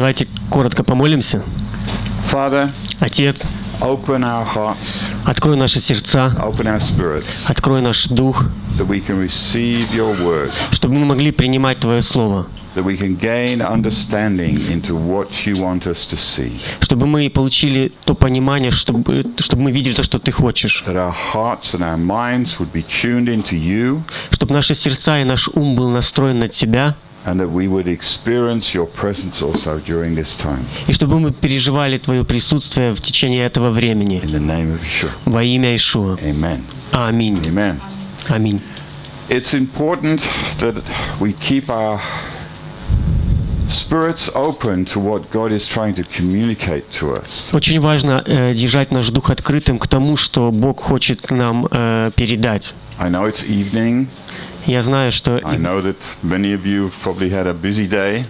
Давайте коротко помолимся. Father, Отец, open our hearts, открой наши сердца, open our spirits, открой наш дух, that we can receive your word, чтобы мы могли принимать Твое Слово, that we can gain understanding into what you want us to see, чтобы мы получили то понимание, чтобы, чтобы мы видели то, что Ты хочешь, that our hearts and our minds would be tuned into you, чтобы наши сердца и наш ум был настроен на Тебя, and that we would experience your presence also during this time. и чтобы мы переживали Твое присутствие в течение этого времени. In the name of Yeshua. Во имя Ишуа. Amen. Аминь. Amen. Аминь. It's important that we keep our spirits open to what God is trying to communicate to us. Очень важно э, держать наш дух открытым к тому, что Бог хочет нам э, передать. I know it's evening. Я знаю, что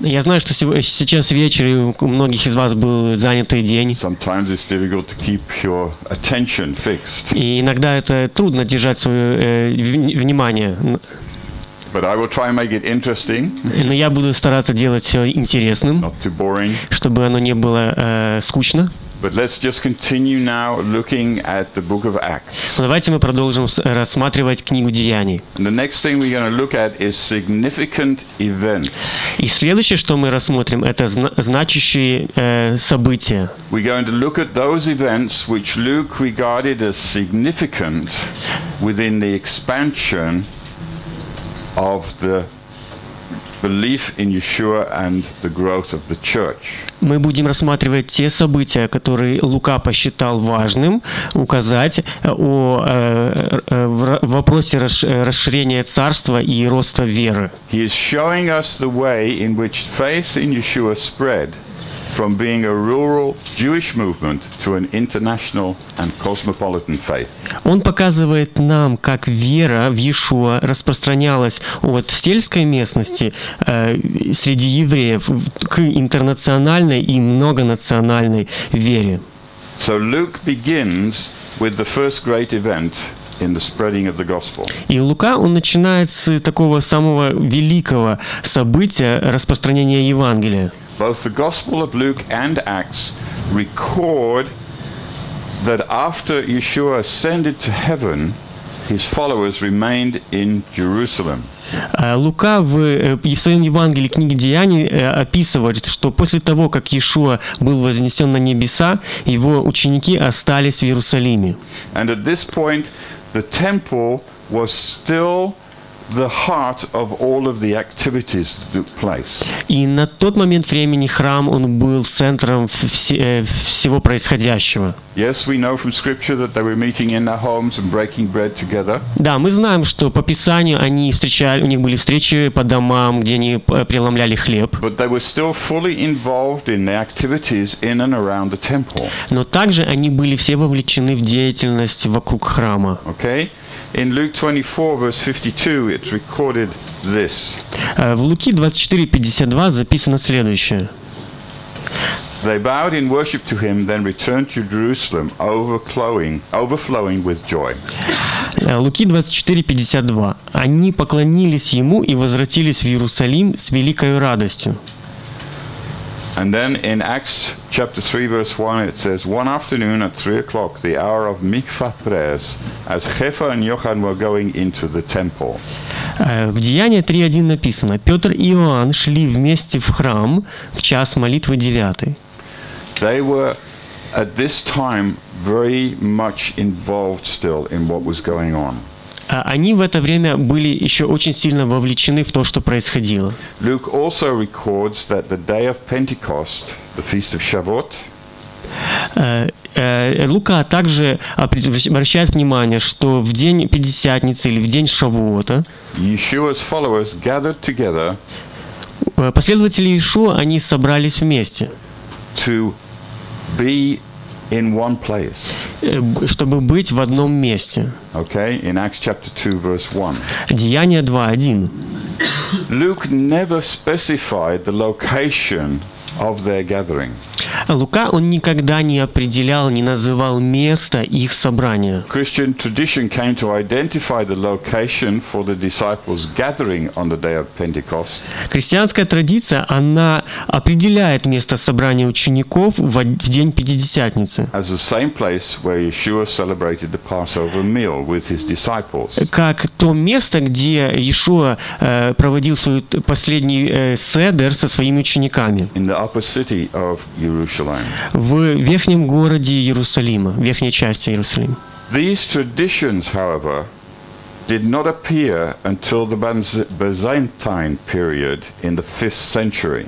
я знаю, что сейчас вечер, и у многих из вас был занятый день. И иногда это трудно держать свое э, вни- внимание. Но я буду стараться делать все интересным, чтобы оно не было э, скучно. But let's just continue now looking at the book of Acts. Но давайте мы продолжим с- рассматривать книгу Деяний. And the next thing we're going to look at is significant events. И следующее, что мы рассмотрим, это зна- значащие э, события. We're going to look at those events which Luke regarded as significant within the expansion of the belief in Yeshua and the growth of the church. Мы будем рассматривать те события, которые Лука посчитал важным указать э, о э, э, в вопросе э, расширения царства и роста веры. He is showing us the way in which faith in Yeshua spread from being a rural Jewish movement to an international and cosmopolitan faith. Он показывает нам, как вера в Иешуа распространялась от сельской местности э, среди евреев к интернациональной и многонациональной вере. So Luke begins with the first great event in the spreading of the gospel. И Лука, он начинает с такого самого великого события распространения Евангелия. Both the Gospel of Luke and Acts record that after Yeshua ascended to heaven, his followers remained in Jerusalem. А Лука в, э, в своем Евангелии книги Деяний э, описывает, что после того, как Иешуа был вознесен на небеса, его ученики остались в Иерусалиме. And at this point, the temple was still the heart of all of the activities that took place. И на тот момент времени храм, он был центром все- э, всего происходящего. Yes, we know from Scripture that they were meeting in their homes and breaking bread together. Да, мы знаем, что по Писанию они встречали, у них были встречи по домам, где они э, преломляли хлеб. But they were still fully involved in the activities in and around the temple. Но также они были все вовлечены в деятельность вокруг храма. Okay? In Luke 24, verse 52, it's recorded this Э, В Луки 24:52 записано следующее. They bowed in worship to him, then returned to Jerusalem, overflowing, overflowing with joy. Э, Луки 24:52. Они поклонились ему и возвратились в Иерусалим с великой радостью. And then in Acts chapter 3, verse 1, it says, One afternoon at 3 o'clock, the hour of mikvah prayers, as Kepha and Yochanan were going into the temple. Э, В Деянии 3.1 написано, Петр и Иоанн шли вместе в храм в час молитвы девятой. They were at this time very much involved still in what was going on. А Они в это время были еще очень сильно вовлечены в то, что происходило. Luke also records that the day of Pentecost, the feast of Shavuot, Э, э, Лука также обращает внимание, что в день Пятидесятницы или в день Шавуота э, последователи Ишуа, они собрались вместе, to be in one place. э, б- чтобы быть в одном месте. Okay, in Acts chapter 2, verse 1. Деяние 2.1. Luke never specified the location of their gathering. Лука, он никогда не определял, не называл место их собрания. Christian tradition came to identify the location for the disciples' gathering on the day of Pentecost Христианская традиция, она определяет место собрания учеников в день Пятидесятницы. as the same place where Yeshua celebrated the Passover meal with his disciples. как то место, где Иешуа э, проводил свой последний э, седер со своими учениками In the upper city of Jerusalem. В верхнем городе Иерусалима, в верхней части Иерусалима. These traditions, however, did not appear until the Byz- Byzantine period in the 5th century.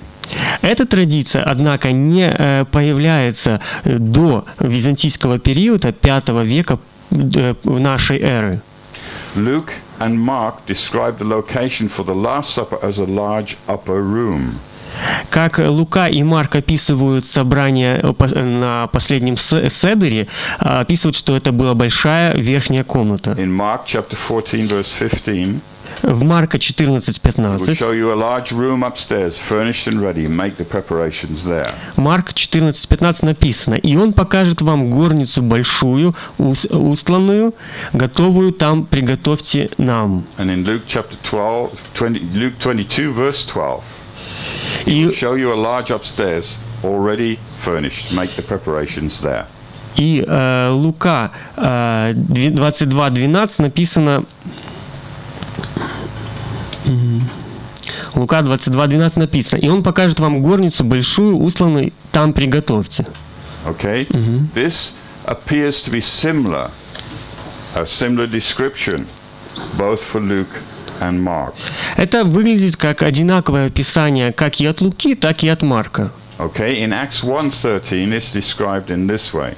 Эта традиция, однако, не э, появляется э, до византийского периода, 5 века э, нашей эры. Luke and Mark describe the location for the Last Supper as a large upper room. Как Лука и Марк описывают собрание э, пос- на последнем се- седере, а, описывают, что это была большая верхняя комната. In Mark chapter 14, verse 15, В Марка we'll 14.15 show you a large room upstairs, furnished and ready. Make the preparations there. Марк 14.15 написано, «И он покажет вам горницу большую, ус- устланную, готовую там приготовьте нам». And in Luke chapter 12, 20, Luke 22, verse 12, И, show you a large upstairs, already furnished. Make the preparations there. и э, Лука э, 22.12 написано... Лука 22.12 написано, «И он покажет вам горницу большую, устланную, там приготовьте». Okay? This appears to be similar, a similar description, both for Luke. Это выглядит как одинаковое описание как и от Луки, так и от Марка. Okay? In Acts 1.13, it's described in this way.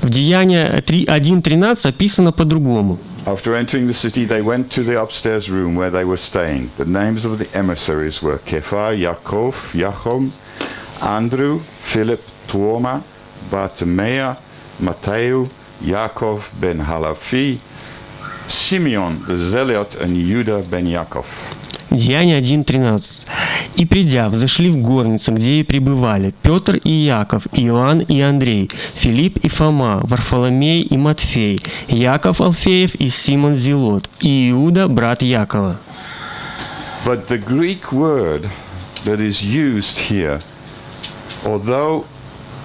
В Деянии 3 1.13 описано по-другому. After entering the city, they went to the upstairs room where they were staying. The names of the emissaries were Kepha, Yaakov, Yachom, Andrew, Philip, Tuoma, Bartimaeus, Matteo, Yaakov ben Halafi, Simeon the Zealot, and Judah ben Yaakov. Деяние 1.13. «И придя, взошли в горницу, где и пребывали Петр и Яков, Иоанн и Андрей, Филипп и Фома, Варфоломей и Матфей, Яков Алфеев и Симон Зелот, и Иуда, брат Якова». But the Greek word that is used here, although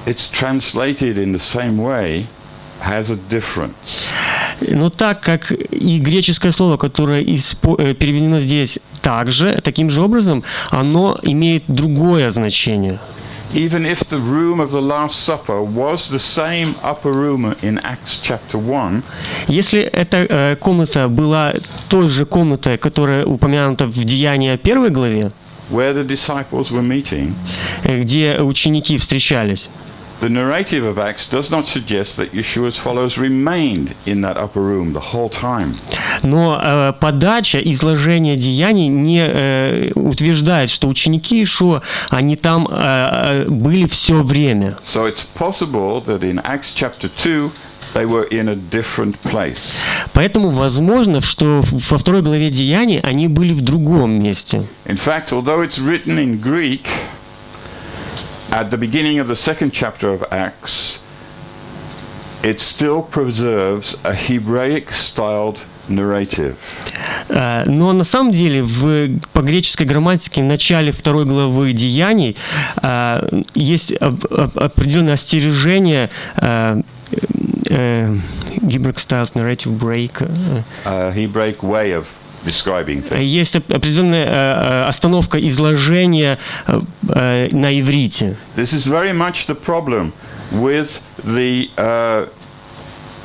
it's translated in the same way, has a difference. Но так как и греческое слово, которое э, переведено здесь также, таким же образом, оно имеет другое значение. Even if the room of the Last Supper was the same upper room in Acts chapter 1, Если эта э, комната была той же комнатой, которая упомянута в Деянии первой главе, where the disciples were meeting, э, где ученики встречались, the narrative of Acts does not suggest that Yeshua's followers remained in that upper room the whole time. но э, подача, изложение деяний не э, утверждает, что ученики Ишуа, они там э, э, были все время. So it's possible that in Acts chapter 2, they were in a different place. Поэтому возможно, что во второй главе Деяний они были в другом месте. In fact, although it's written in Greek, at the beginning of the second chapter of Acts, it still preserves a Hebraic styled narrative. Э, Но на самом деле в, по греческой грамматике в начале второй главы Деяний э, есть об- об- определенное остережение э, э, Hebrew style narrative break. э, A Hebraic way of. Есть оп- определенная э, э, остановка изложения э, э, на иврите. This is very much the problem with the uh,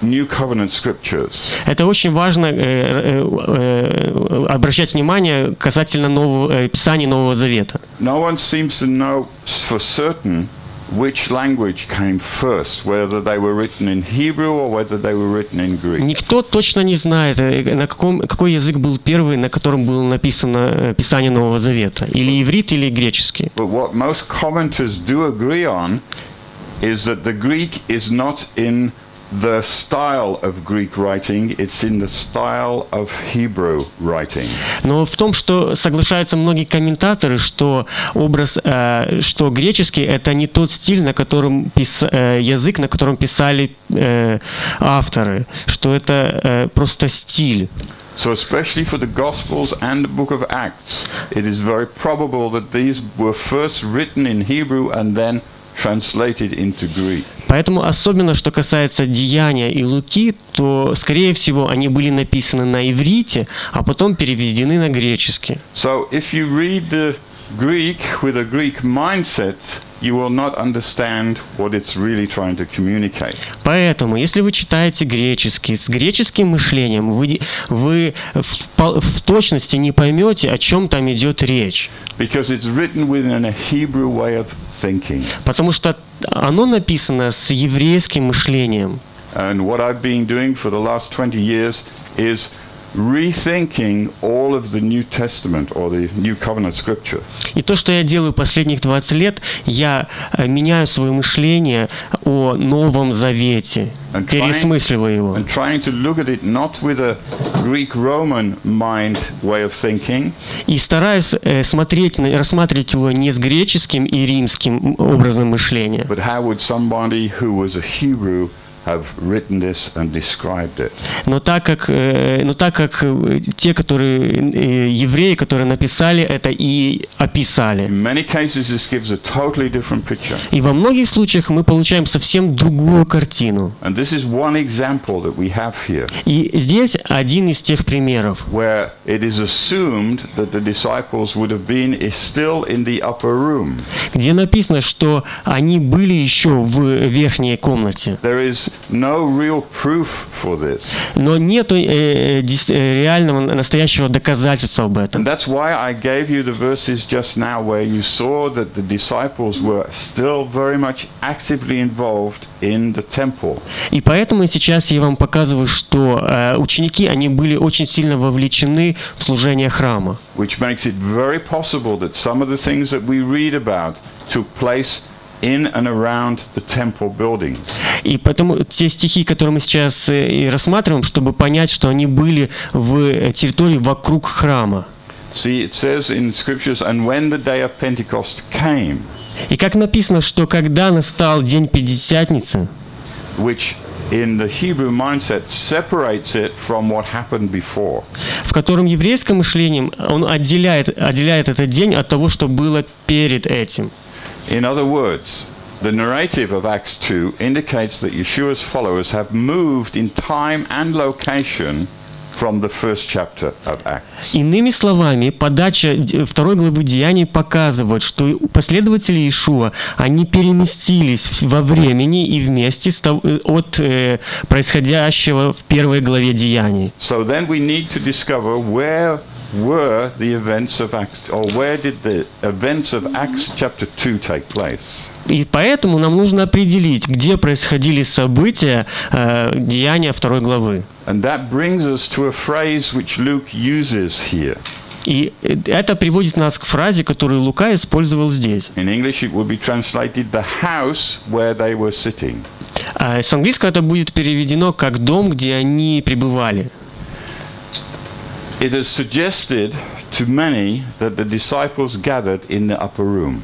New Covenant scriptures. Это очень важно э, э, э, обращать внимание касательно нового, э, Писания Нового Завета. No one seems to know for certain which language came first, whether they were written in Hebrew or whether they were written in Greek. Никто точно не знает, э, на каком, какой язык был первый, на котором было написано э, Писание Нового Завета. Или иврит, или греческий. But what most commenters do agree on is that the Greek is not in the style of Greek writing, it's in the style of Hebrew writing. Но в том, что соглашаются многие комментаторы, что образ, э, что греческий это не тот стиль, на котором пис, э, язык, на котором писали э, авторы, что это э, просто стиль. So, especially for the Gospels and the book of Acts, it is very probable that these were first written in Hebrew and then. Поэтому особенно, что касается Деяния и Луки, то, скорее всего, они были написаны на иврите, а потом переведены на греческий. So, if you read the Greek with a Greek mindset, you will not understand what it's really trying to communicate. Поэтому, если вы читаете греческий с греческим мышлением, вы, вы в, в точности не поймете, о чем там идет речь. Because it's written within a Hebrew way of thinking. Потому что оно написано с еврейским мышлением. And what I've been doing for the last 20 years is rethinking all of the New Testament or the New Covenant Scripture. И то, что я делаю последних 20 лет, я э, меняю свое мышление о Новом Завете, And trying- пересмысливаю его. And trying to look at it not with a Greek Roman mind way of thinking, И стараюсь э, смотреть, на- рассматривать его не с греческим и римским образом мышления, but how would somebody who was a Hebrew have written this and described it? но так как, э, но так как э, те, которые э, евреи, которые написали это и описали. In many cases, this gives a totally different picture. И во многих случаях мы получаем совсем другую картину. And this is one example that we have here, И здесь один из тех примеров, где написано, что они были еще в верхней комнате. There is no real proof for this. Но нет реального настоящего доказательства об этом. And that's why I gave you the verses just now where you saw that the disciples were still very much actively involved in the temple. И поэтому сейчас я вам показываю, что э, ученики, они были очень сильно вовлечены в служение храма. which makes it very possible that some of the things that we read about took place in and around the temple buildings. И поэтому те стихи, которые мы сейчас э, и рассматриваем, чтобы понять, что они были в э, территории вокруг храма. See, it says in scriptures, and when the day of Pentecost came, И как написано, что когда настал день Пятидесятницы, which in the Hebrew mindset separates it from what happened before. в котором еврейское мышление, он отделяет, отделяет этот день от того, что было перед этим. In other words, the narrative of Acts 2 indicates that Yeshua's followers have moved in time and location from the first chapter of Acts. Иными словами, подача д- второй главы Деяний показывает, что последователи Иешуа, они переместились в- во времени и вместе с тов- э, от э, происходящего в первой главе Деяний. So then we need to discover where were the events of Acts, or where did the events of Acts chapter 2 take place? И поэтому нам нужно определить, где происходили события э, Деяния второй главы. And that brings us to a phrase which Luke uses here. И это приводит нас к фразе, которую Лука использовал здесь. In English, it would be translated the house where they were sitting. А с английского это будет переведено как «дом, где они пребывали». It is suggested to many that the disciples gathered in the upper room.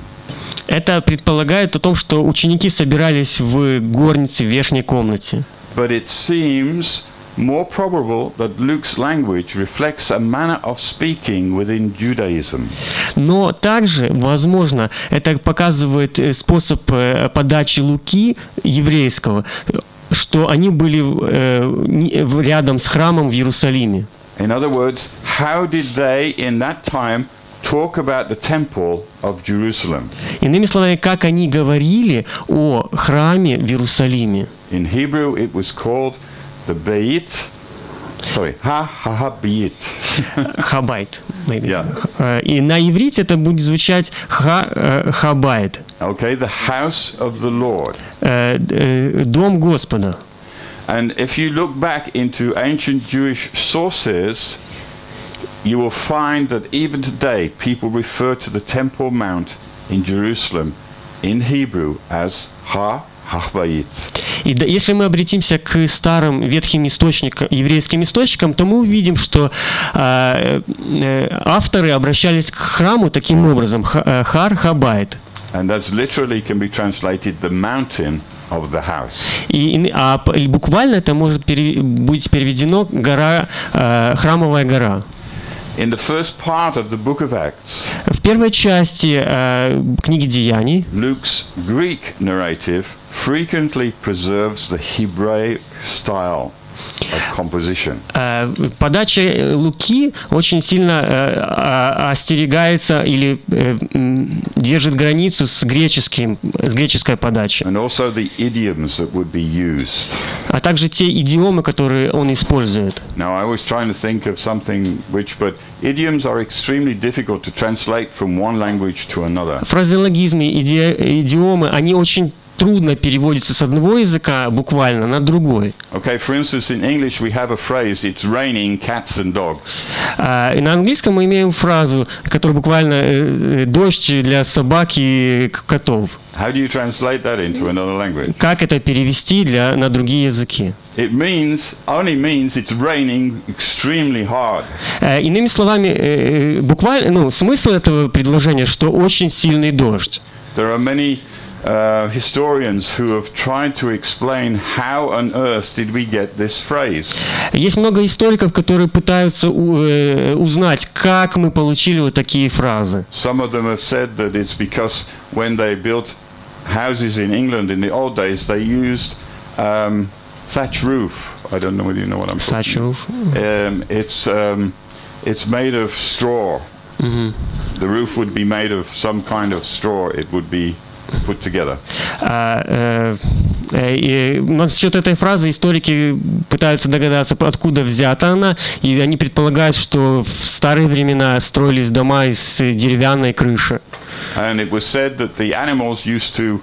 Это предполагает о том, что ученики собирались в горнице в верхней комнате. But it seems more probable that Luke's language reflects a manner of speaking within Judaism. Но также, возможно, это показывает э, способ э, подачи Луки еврейского, что они были э, рядом с храмом в Иерусалиме. In other words, how did they in that time talk about the temple of Jerusalem? Иными словами, как они говорили о храме в Иерусалиме. In Hebrew, it was called the Beit. Sorry, Ha Ha Ha Beit. Хабайт. maybe. Yeah. Э, И на иврите это будет звучать ха, э, хабайт. Okay, the house of the Lord. Э, э, Дом Господа. And if you look back into ancient Jewish sources, you will find that even today people refer to the Temple Mount in Jerusalem in Hebrew as Ha Habayit. И да- если мы обратимся к старым ветхим источникам, еврейским источникам, то мы увидим, что э, э, авторы обращались к храму таким образом, ха- э, хар хабайт. And that's literally can be translated the mountain of the house. И, а буквально это может пере- быть переведено гора, э, храмовая гора. In the first part of the book of Acts, В первой части э, книги Деяний Luke's Greek narrative frequently preserves the Hebraic style э, подача э, Луки очень сильно э, а- остерегается или э, держит границу с греческим, с греческой подачей, а также те идиомы, которые он использует. Now, I was trying to think of something which, but idioms are extremely difficult to translate from one language to another. Фразеологизмы, иди- идиомы, они очень трудно переводятся с одного языка буквально на другой. Okay, for instance, in English we have a phrase, it's raining cats and dogs. И на английском мы имеем фразу, которая буквально э, э, «дождь для собак и котов». How do you translate that into another language? Как это перевести для, на другие языки? It means, only means it's raining extremely hard. Э, Иными словами, буквально, ну, смысл этого предложения, что очень сильный дождь. There are many uh, historians who have tried to explain how on earth did we get this phrase. Есть много историков, которые пытаются у- э, узнать, как мы получили вот такие фразы. Some of them have said that it's because when they built houses in England in the old days, they used um, thatch roof. I don't know whether you know what I'm talking Сачев. Um, it's um, it's made of straw. The roof would be made of some kind of straw. It would be put together. А, э, э, и насчет этой фразы историки пытаются догадаться, откуда взята она, и они предполагают, что в старые времена строились дома из деревянной крыши. And it was said that the animals used to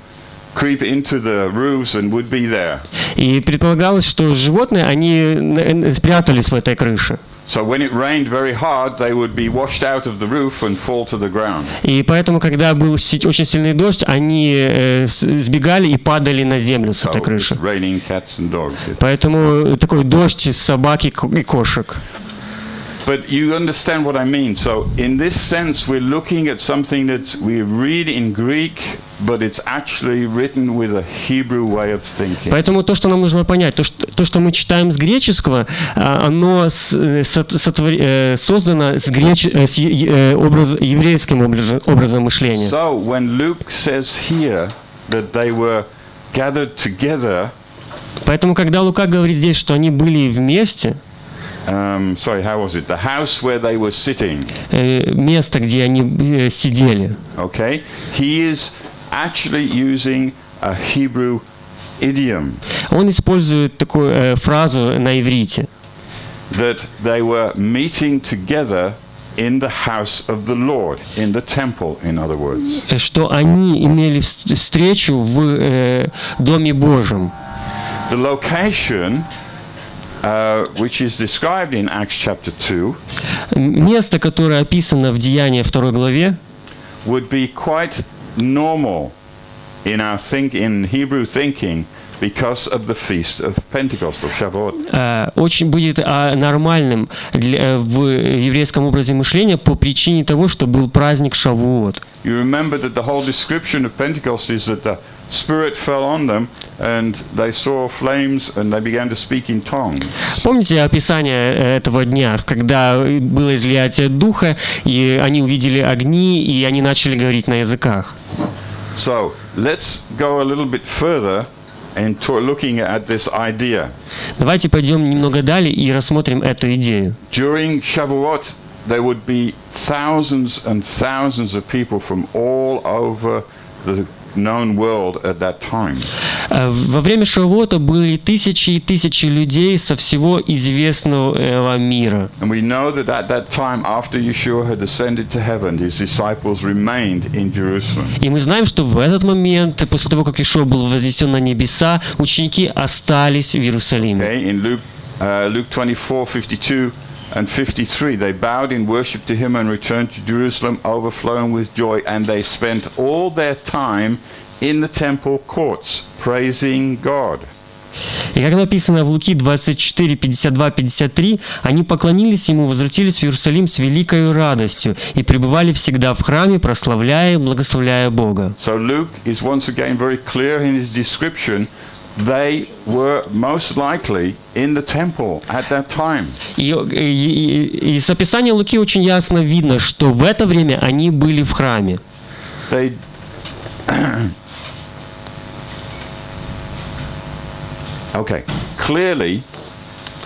creep into the roofs and would be there. И предполагалось, что животные, они э, спрятались в этой крыше. So when it rained very hard, they would be washed out of the roof and fall to the ground. И поэтому, когда был си- очень сильный дождь, они э, с- сбегали и падали на землю с So этой it's крыши. raining cats and dogs. It- Поэтому такой дождь из собак и ко- и кошек. But you understand what I mean. So in this sense, we're looking at something that we read in Greek, but it's actually written with a Hebrew way of thinking. Поэтому то, что нам нужно понять, то, что, то, что мы читаем с греческого, а, оно э, э, создано с, греч- э, с образ- еврейским образом, образом мышления. So when Luke says here that they were gathered together, Поэтому, когда Лука говорит здесь, что они были вместе, um, sorry, how was it? The house where they were sitting, место, где они сидели, okay? He is actually using a Hebrew idiom он использует такую э, фразу на иврите, that they were meeting together in the house of the Lord, in the temple, in other words. э, что они имели вс- встречу в э, Доме Божьем. The location, uh, which is described in Acts chapter 2, М- Место, которое описано в Деянии 2 главе, would be quite normal in our think in Hebrew thinking because of the feast of Pentecost of Shavuot. э, очень будет а, нормальным для- э, в еврейском образе мышления по причине того, что был праздник Шавуот. You remember that the whole description of Pentecost is that the Spirit fell on them and they saw flames and they began to speak in tongues. Помните описание э, этого дня, когда было излиятие духа, и они увидели огни, и они начали говорить на языках? So let's go a little bit further and looking at this idea. Давайте пойдем немного далее и рассмотрим эту идею. During Shavuot, there would be thousands and thousands of people from all over the known world at that time. Э, Во время Шавуота были тысячи и тысячи людей со всего известного мира. And we know that at that time, after Yeshua had ascended to heaven, his disciples remained in Jerusalem. И мы знаем, что в этот момент, после того, как Ишуа был вознесен на небеса, ученики остались в Иерусалиме. Okay, in Luke, uh, Luke 24, 52 and 53, they bowed in worship to him and returned to Jerusalem, overflowing with joy, and they spent all their time in the temple courts, praising God. И как написано в Луки 24, 52, 53, они поклонились ему, возвратились в Иерусалим с великой радостью и пребывали всегда в храме, прославляя и благословляя Бога. So Luke is once again very clear in his description. They were most likely in the temple at that time. И, и- и- из описания Луки очень ясно видно, что в это время они были в храме. They Okay, clearly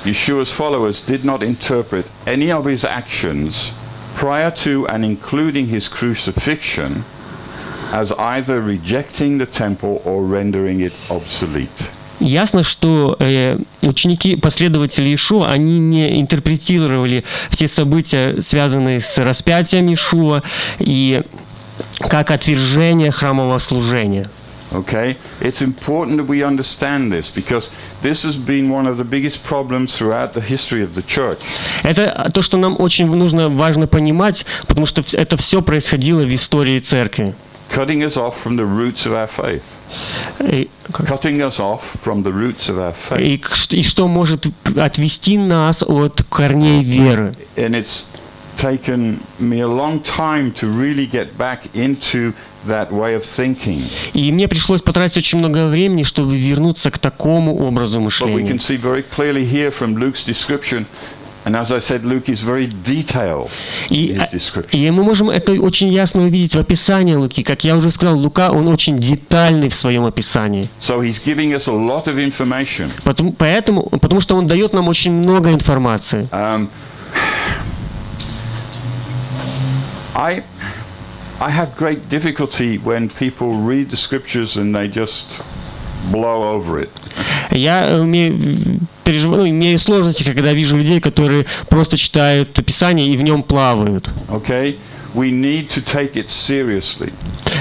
Yeshua's followers did not interpret any of his actions prior to and including his crucifixion as either rejecting the temple or rendering it obsolete. Ясно, что э, ученики, последователи Ишуа, они не интерпретировали все события, связанные с распятием Ишуа, и как отвержение храмового служения. Okay? It's important that we understand this because this has been one of the biggest problems throughout the history of the church. Это то, что нам очень нужно, важно понимать, потому что это все происходило в истории церкви. Cutting us off from the roots of our faith. И, как- Cutting us off from the roots of our faith. и к- ш- и что может отвести нас от корней веры. And it's taken me a long time to really get back into that way of thinking. И мне пришлось потратить очень много времени, чтобы вернуться к такому образу But we мышления. can see very clearly here from Luke's description, and as I said, Luke is very detailed in И, his description. и мы можем это очень ясно увидеть в описании Луки. Как я уже сказал, Лука, он очень детальный в своем описании. So he's giving us a lot of information. Потому, поэтому, потому что он дает нам очень много информации. Um, I, I have great difficulty when people read the scriptures and they just blow over it. Я имею, пережив- ну, имею сложности, когда вижу людей, которые просто читают описание и в нем плавают. Okay? We need to take it seriously.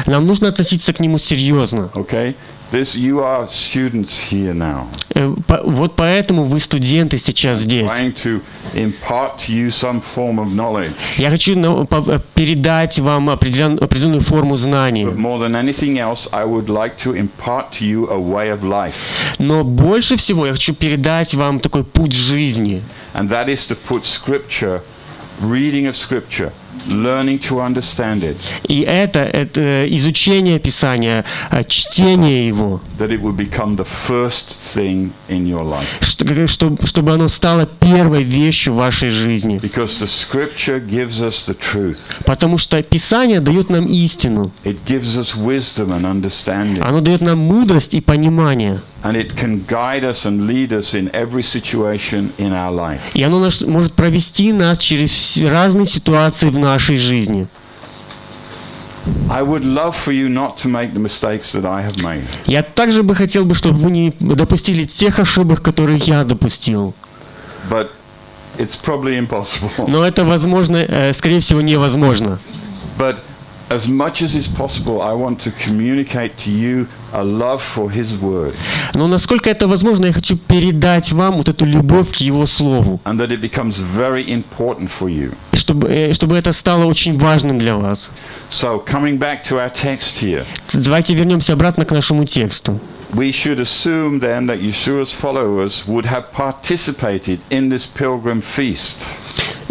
Нам нужно относиться к нему серьезно. Okay? This, you are students here now. Э, Вот поэтому вы студенты сейчас здесь. Я хочу э, передать вам определен- определенную форму знаний. Но больше всего я хочу передать вам такой путь жизни. And that is to put scripture, reading of scripture, learning to understand it, И это, это изучение Писания, э, чтение его, that it would become the first thing in your life. что- что- чтобы оно стало первой вещью в вашей жизни. Because the scripture gives us the truth. Потому что Писание дает нам истину. It gives us wisdom and understanding. Оно дает нам мудрость и понимание. And it can guide us and lead us in every situation in our life. И оно может провести нас через разные ситуации в нашей жизни. Я также бы хотел бы, чтобы вы не допустили тех ошибок, которые я допустил. But it's probably impossible. Но это возможно, э, скорее всего, невозможно. But as much as is possible, I want to communicate to you a love for His Word Но насколько это возможно, я хочу передать вам вот эту любовь к Его Слову, and that it becomes very important for you. Чтобы, э, чтобы это стало очень важным для вас. So, coming back to our text here, Давайте вернемся обратно к нашему тексту. we should assume then that Yeshua's followers would have participated in this pilgrim feast.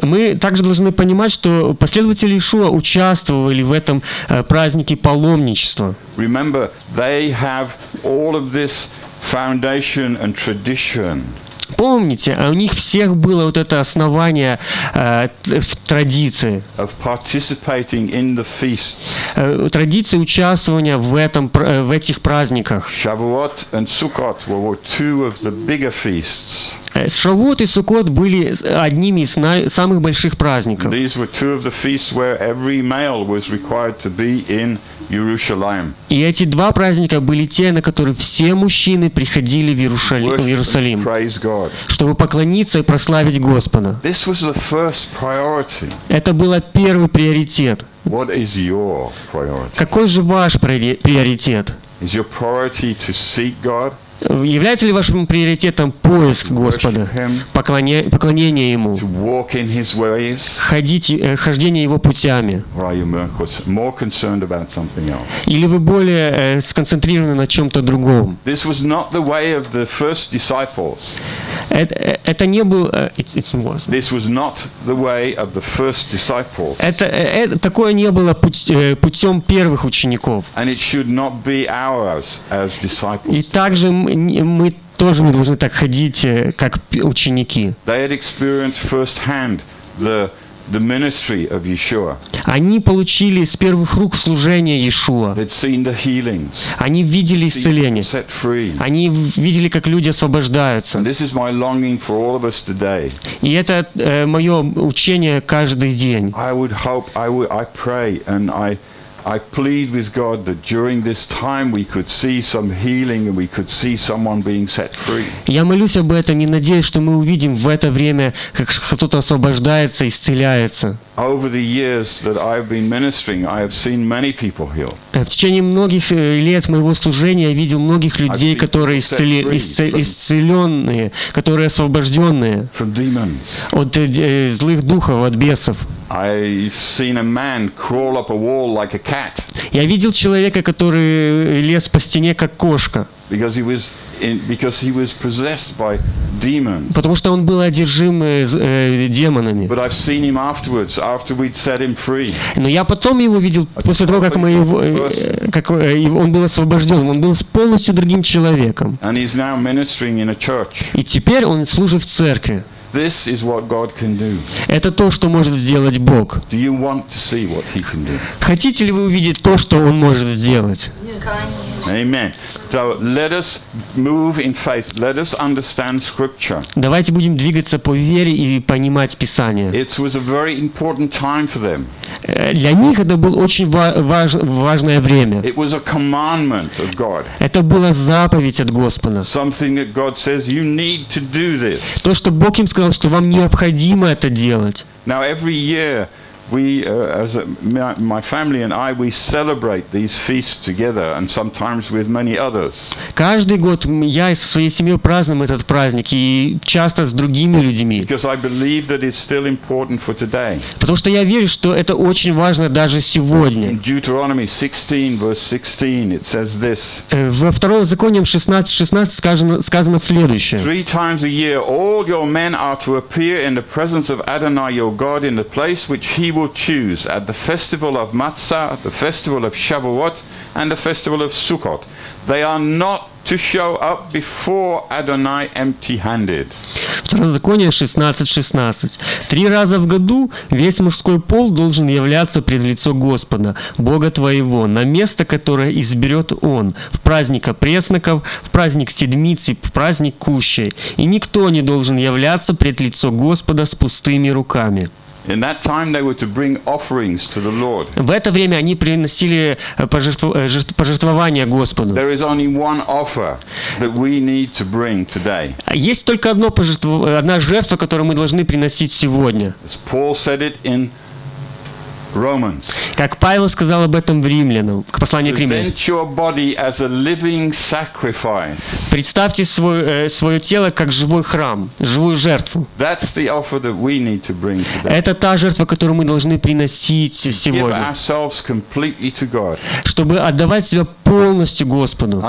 Мы также должны понимать, что последователи Ишуа участвовали в этом э, празднике паломничества. Remember, they have all of this foundation and tradition. Помните, а у них всех было вот это основание э, традиции. Э, традиции участвования в, этом, э, в этих праздниках. Shavuot and Sukkot were, were two of the bigger feasts. Э, Шавуот и Суккот были одними из самых больших праздников. These were two of the feasts where every male was required to be in. И эти два праздника были те, на которые все мужчины приходили в, Иерусалим, чтобы поклониться и прославить Господа. Это был первый приоритет. Какой же ваш приори- приоритет? Является ли вашим приоритетом поиск Господа, поклоня- поклонение Ему, ходить, э, хождение Его путями? Или вы более э, сконцентрированы на чем-то другом? Это, э, это не был... э. Это, э, э, такое не было путь- э, путем первых учеников. И также мы тоже не должны так ходить, э, как ученики. The, ministry of Yeshua. Они получили с первых рук служение Иешуа. Они видели исцеление. Они видели, как люди освобождаются. И это мое учение каждый день. I would hope, I, would, I pray, and I, I plead with God that during this time we could see some healing and we could see someone being set free. Я молюсь об этом и надеюсь, что мы увидим в это время, как кто-то освобождается, исцеляется. Over the years that I've been ministering, I have seen many people healed. Э, В течение многих э, лет моего служения я видел многих людей, которые people set исцеле- free исце- from- исцеленные, которые освобожденные от э, злых духов, от бесов. Я видел человека, который лез по стене, как кошка, потому что он был одержим э, э, демонами. Но я потом его видел, после того, как, мы его, э, э, как э, он был освобожден, он был полностью другим человеком. И теперь он служит в церкви. This is what God can do. Это то, что может сделать Бог. Do you want to see what he can do? Хотите ли вы увидеть то, что Он может сделать? Amen. So let us move in faith. Let us understand Scripture. Давайте будем двигаться по вере и понимать Писание. It was a very important time for them. Э, Для них это было очень ва- важ- важное время. It was a commandment of God. Это была заповедь от Господа. Something that God says you need to do this. То, что Бог им сказал, что вам необходимо это делать. Now, every year, we, uh, as a, my, my family and I, we celebrate these feasts together, and sometimes with many others. Каждый год я и со своей семьей празднуем этот праздник, и часто с другими людьми. Because I believe that it's still important for today. Потому что я верю, что это очень важно даже сегодня. In Deuteronomy 16, verse 16, it says this Э, Во втором законе 16.16 сказано, сказано следующее. Three times a year, all your men are to appear in the presence of Adonai your God in the place which he will choose at the festival of Matzah, the festival of Shavuot, and the festival of Sukkot. They are not to show up before Adonai empty handed. Второзаконие 16.16. Три раза в году весь мужской пол должен являться пред лицо Господа, Бога твоего, на место, которое изберет Он, в праздник опресноков, в праздник седмицы, в праздник кущей. И никто не должен являться пред лицо Господа с пустыми руками. In that time, they were to bring offerings to the Lord. В это время они приносили э, э, жертв- пожертвования Господу. There is only one offer that we need to bring today. Есть только одно пожертв- одна жертва, которую мы должны приносить сегодня. As Paul said it in Romans. Как Павел сказал об этом в Римлянам, к посланию к Римлянам. Представьте свой, э, свое тело как живой храм, живую жертву. Это та жертва, которую мы должны приносить сегодня, чтобы отдавать себя полностью Господу.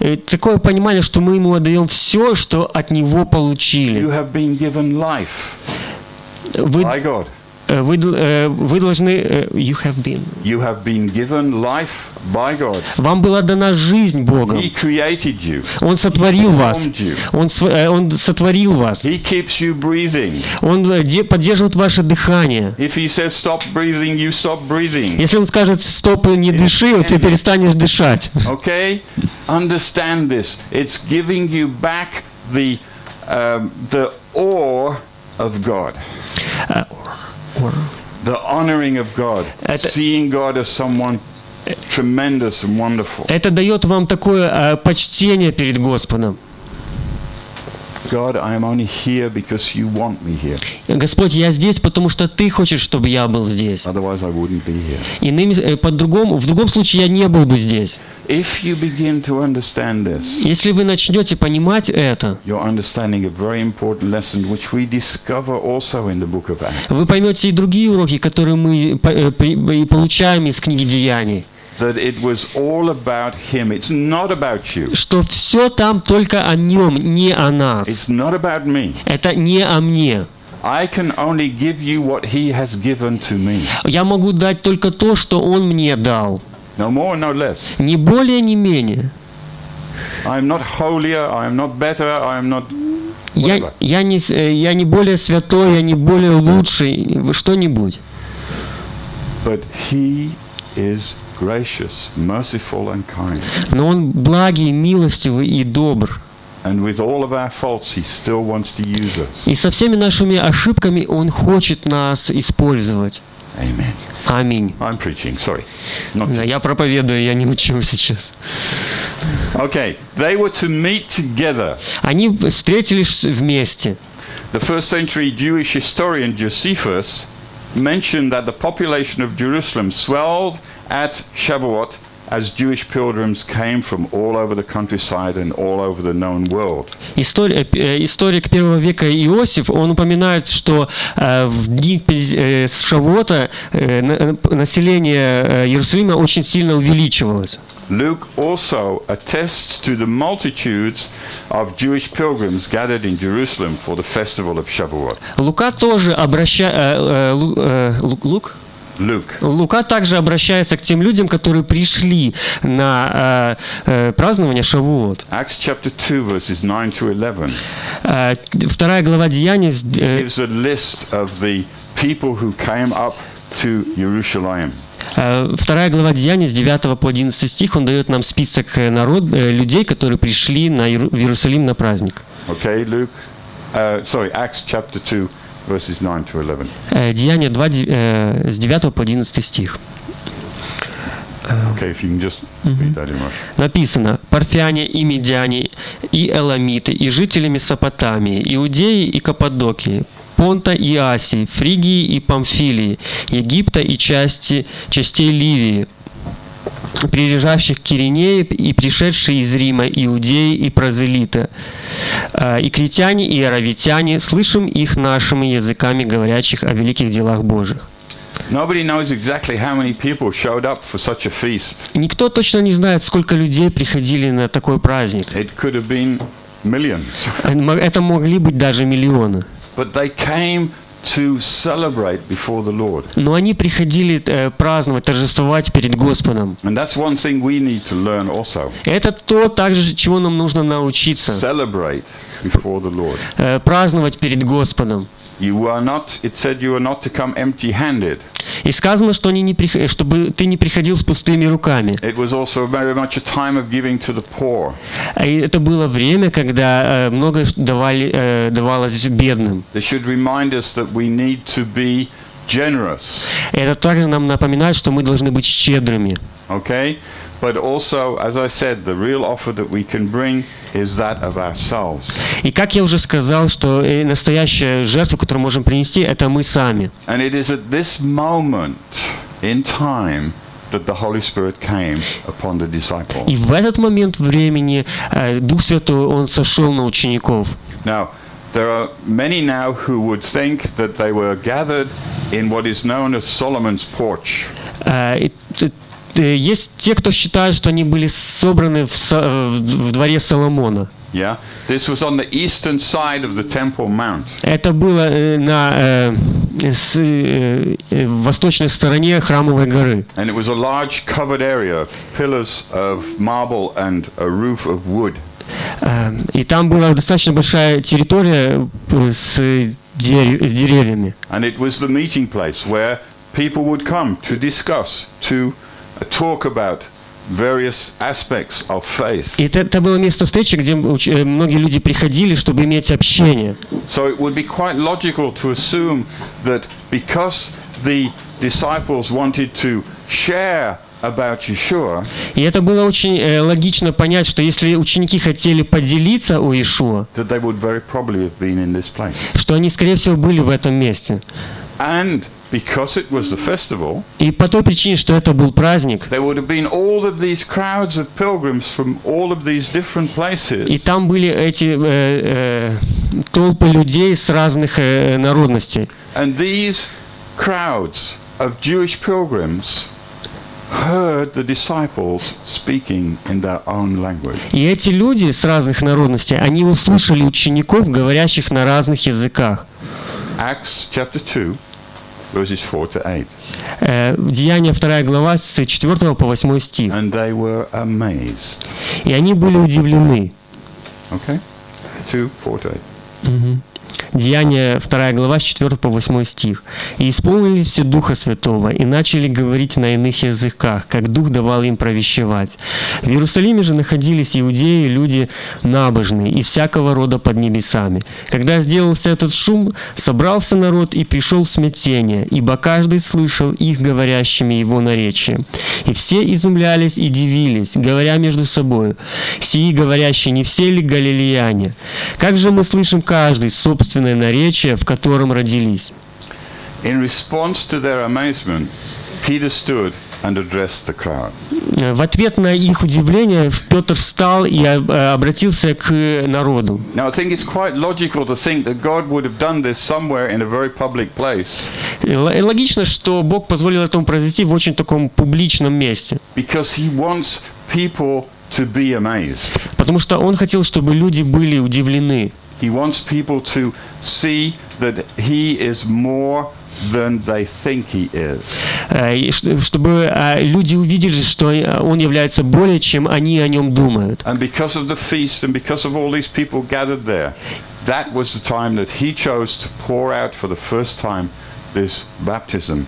Э, Такое понимание, что мы Ему отдаем все, что от Него получили. Have been given life Вы, by God. э, вы, э, вы должны... э, You have been. You have been given life by God. Вам была дана жизнь Богом. He created you. Он сотворил вас. Formed you. Он, э, он сотворил вас. He keeps you breathing. Он э, де- поддерживает ваше дыхание. If He says stop breathing, you stop breathing. Если он скажет «стоп, не дыши», ты перестанешь дышать. Okay? Understand this. It's giving you back the, um, the awe of God, Э, the honoring of God, Это- seeing God as someone tremendous and wonderful. Это дает вам такое э, почтение перед Господом. God, I am only here because you want me here. Господь, я здесь, потому что Ты хочешь, чтобы я был здесь. Otherwise, I wouldn't be here. Иными, э, по-другому, в другом случае я не был бы здесь. If you begin to understand this, Если вы начнете понимать это, you're understanding a very important lesson which we discover also in the book of Acts. вы поймете и другие уроки, которые мы по- э, и получаем из книги Деяний. Что все там только о нем, не о нас. It's not about me. Это не о мне. Я могу дать только то, что Он мне дал. No more, no less. Ни более, ни менее. I am not holier. I am not better. I am not. Я, я, не, э, я не более святой, я не более лучший, что-нибудь. But He is gracious, merciful, and kind. Но Он благий, милостивый и добр. And with all of our faults, He still wants to use us. И со всеми нашими ошибками Он хочет нас использовать. Amen. Аминь. I'm preaching. Sorry. Not Да, я проповедую, я не учу сейчас. Okay, they were to meet together. Они встретились вместе. The first century Jewish historian Josephus mentioned that the population of Jerusalem swelled at Shavuot as Jewish pilgrims came from all over the countryside and all over the known world. Э, историк первого века Иосиф, он упоминает, что э, в дни э, Шавота э, на- население э, Иерусалима очень сильно увеличивалось. Luke also attests to the multitudes of Jewish pilgrims gathered in Jerusalem for the festival of Shavuot. Лука тоже обращается... Лук? Лука также обращается к тем людям, которые пришли на э, э, празднование Шавуот. Acts chapter 2, verses 9 to 11 Э, Вторая глава Деяний э, gives a list of the people who came up to Jerusalem. Э, Вторая глава Деяний с 9 по 11 стих, он дает нам список э, народ, э, людей, которые пришли на в Иерусалим на праздник. Okay, Luke. Uh, sorry, Acts chapter 2, verses 9 to 11. Э, Деяния 2, де- э, с 9 по 11 стих. Okay, if you can just read that in Russian. Написано, парфяне и медяне, и эламиты, и жители Месопотамии, иудеи и Каппадокии, Понта и Асии, Фригии и Памфилии, Египта и части, частей Ливии, прилежащих к Киринее и пришедшие из Рима иудеи и прозелиты, э, и критяне, и аравитяне, слышим их нашими языками, говорящих о великих делах Божьих. Никто точно не знает, сколько людей приходили на такой праздник. Millions. Это могли быть даже миллионы. But they came Но они приходили э, праздновать, торжествовать перед Господом. Это то, также, чего нам нужно научиться. Э, праздновать перед Господом. И сказано, что они не прих- чтобы ты не приходил с пустыми руками. А И это было время, когда э, много ш- давали, э, давалось бедным. Это также нам напоминает, что мы должны быть щедрыми. Okay? But also, as I said, the real offer that we can bring is that of ourselves. И как я уже сказал, что э, настоящая жертва, которую можем принести, это мы сами. And it is at this moment in time that the Holy Spirit came upon the disciples. И в этот момент времени э, Дух Святой, Он сошел на учеников. Now, there are many now who would think that they were gathered in what is known as Solomon's porch. Э, Есть те, кто считает, что они были собраны в, э, в дворе Соломона. Yeah? This was on the eastern side of the Temple Mount. Это было э, на э, с- э, э, восточной стороне храмовой горы. And it was a large covered area, pillars of marble and a roof of wood. Э, И там была достаточно большая территория э, с, дерев- с деревьями. And it was the meeting place where people would come to discuss, to uh, talk about various aspects of faith. И это, это было место встречи, где э, многие люди приходили, чтобы иметь общение. So it would be quite logical to assume that because the disciples wanted to share about Yeshua, И это было очень э, логично понять, что если ученики хотели поделиться о Иешуа, that they would very probably have been in this place. что они, скорее всего, были в этом месте. And because it was the festival, И по той причине, что это был праздник, there would have been all of these crowds of pilgrims from all of these different и places. там были эти э, э, толпы людей с разных э, народностей. And these crowds of Jewish pilgrims heard the disciples speaking in their own language. И эти люди с разных народностей, они услышали учеников, говорящих на разных языках. Acts chapter 2, verses 4 to 8. Деяние 2 глава с 4 по 8 стих. And they were amazed. И они были удивлены. Okay? 2, 4 to 8. Мгм. Деяние 2 глава с 4 по 8 стих. «И исполнились все Духа Святого, и начали говорить на иных языках, как Дух давал им провещевать. В Иерусалиме же находились иудеи, люди набожные, из всякого рода под небесами. Когда сделался этот шум, собрался народ и пришел в смятение, ибо каждый слышал их говорящими его наречием. И все изумлялись и дивились, говоря между собой, «Сии говорящие не все ли галилеяне? Как же мы слышим каждый собственное наречие, в котором родились?» In response to their amazement, Peter stood and addressed the crowd. Э, В ответ на их удивление Петр встал и э, обратился к народу. Now, I think it's quite logical to think that God would have done this somewhere in a very public place И л- и Логично, что Бог позволил этому произойти в очень таком публичном месте, because He wants people to be amazed. потому что Он хотел, чтобы люди были удивлены. He wants people to see that He is more than they think He is. Э, и ш- чтобы а, люди увидели, что э, Он является более, чем они о Нем думают. And because of the feast and because of all these people gathered there, that was the time that He chose to pour out for the first time this baptism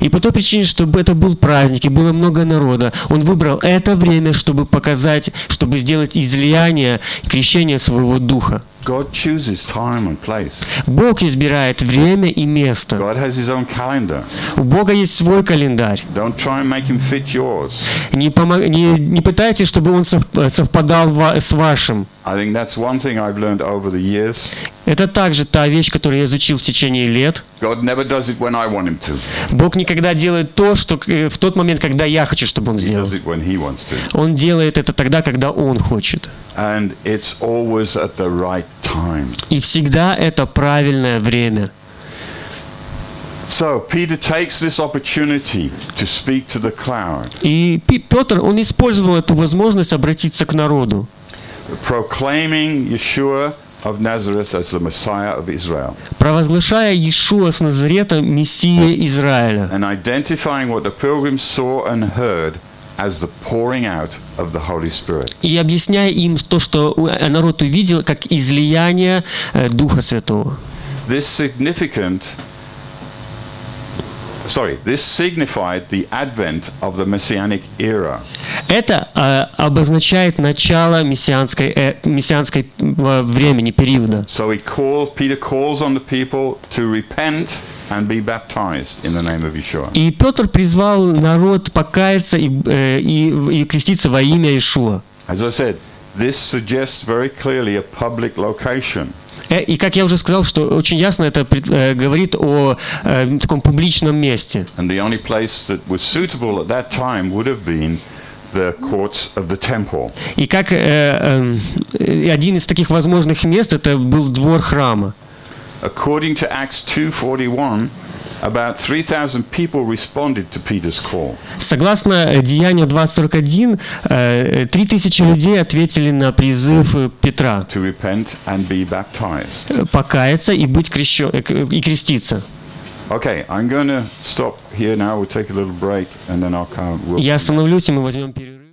И по той причине, чтобы это был праздник и было много народа, он выбрал это время, чтобы показать, чтобы сделать излияние, крещение своего духа. God chooses time and place. Бог избирает время и место. God has His own calendar. У Бога есть свой календарь. Don't try and make Him fit yours. Не, помо- не, не пытайтесь, чтобы он сов- совпадал ва- с вашим. I think that's one thing I've learned over the years. Это также та вещь, которую я изучил в течение лет. God never does it when I want Him to. Бог никогда делает то, что э, в тот момент, когда я хочу, чтобы он сделал. Он делает это тогда, когда он хочет. And it's always at the right time. И всегда это правильное время. So Peter takes this opportunity to speak to the crowd, И Петр, он использовал эту возможность обратиться к народу, proclaiming Yeshua of Nazareth as the Messiah of Israel провозглашая Иешуа с Назарета Мессия Израиля. and identifying what the pilgrims saw and heard as the pouring out of the Holy Spirit. И объясняя им то, что э, народ увидел, как излияние э, Духа Святого. This significant sorry, this signified the advent of the messianic era. Это э, обозначает начало мессианской, э, мессианской э, времени, периода. So he calls Peter calls on the people to repent and be baptized in the name of Yeshua. И Петр призвал народ покаяться и, э, и, и креститься во имя Иешуа. As I said, this suggests very clearly a public location. Э, И, как я уже сказал, что очень ясно это э, говорит о э, таком публичном месте. And the only place that was suitable at that time would have been the courts of the temple. И как э, э, один из таких возможных мест это был двор храма. According to Acts 2:41, about 3,000 people responded to Peter's call. Согласно э, Деянию 2.41, э, 3000 людей ответили на призыв э, Петра to repent and be baptized. э, покаяться и быть крещен, э, и креститься. Okay, I'm going to stop here now. We'll take a little break and then I'll come. We'll Я остановлюсь, и мы возьмем перерыв.